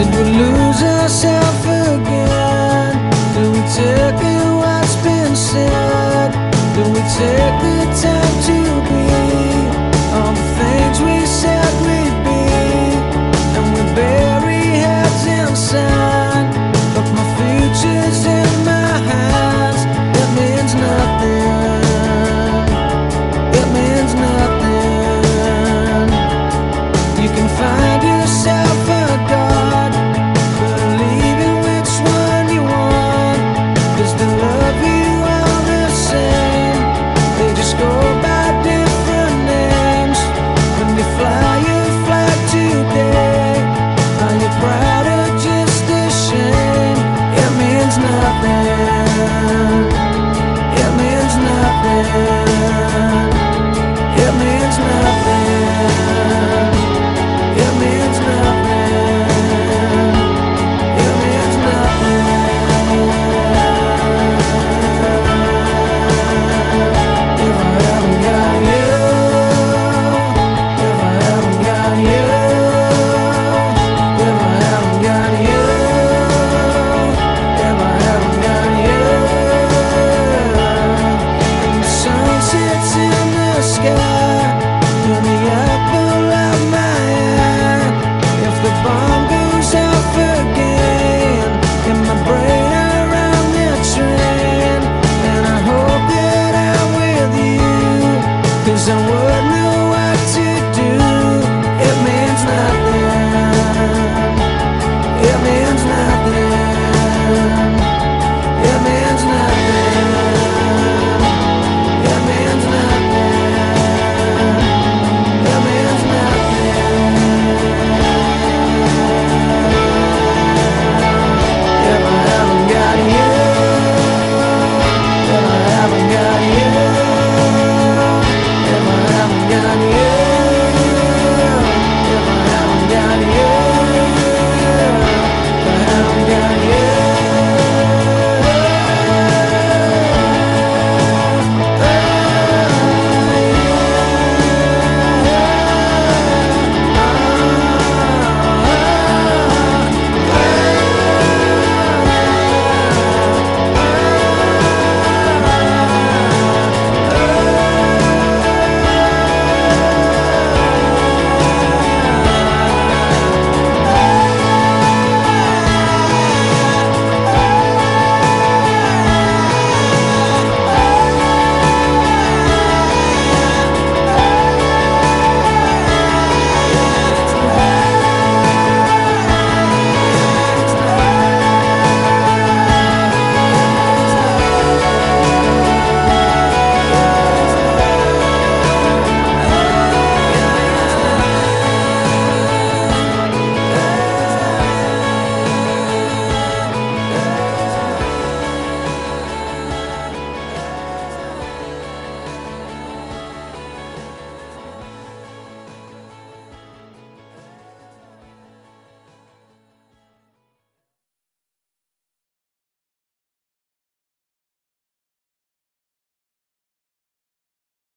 Did we lose ourselves again? Do we take in what's been said? Do we take the time to be all the things we said we'd be? And we bury heads in sand, but my future's in my hands.